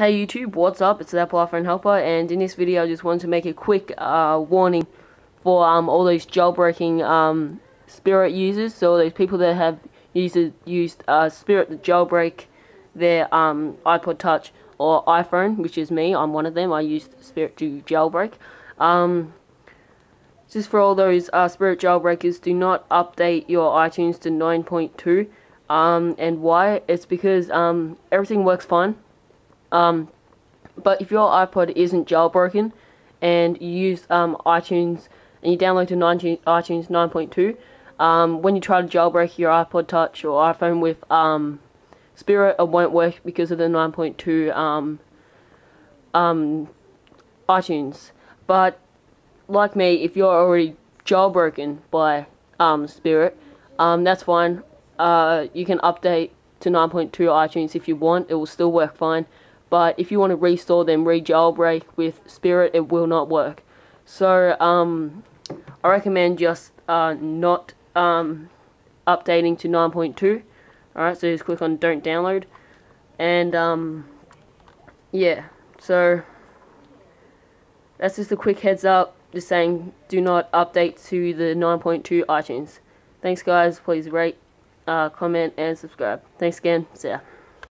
Hey YouTube, what's up? It's the Apple iPhone Helper, and in this video I just wanted to make a quick uh, warning for um, all those jailbreaking um, Spirit users, so those people that have used, used uh, Spirit to jailbreak their um, iPod Touch or iPhone, which is me, I'm one of them, I used Spirit to jailbreak. Um, just for all those uh, Spirit jailbreakers, do not update your iTunes to 9.2. Um, and why? It's because um, everything works fine um, but if your iPod isn't jailbroken and you use um, iTunes and you download to 19, iTunes 9.2, um, when you try to jailbreak your iPod Touch or iPhone with um, Spirit, it won't work because of the 9.2 um, um, iTunes. But like me, if you're already jailbroken by um, Spirit, um, that's fine. Uh, you can update to 9.2 iTunes if you want. It will still work fine but if you want to restore them re-jailbreak with Spirit, it will not work. So, um, I recommend just uh, not um, updating to 9.2. Alright, so just click on don't download. And, um, yeah, so that's just a quick heads up, just saying do not update to the 9.2 iTunes. Thanks guys, please rate, uh, comment, and subscribe. Thanks again, see ya.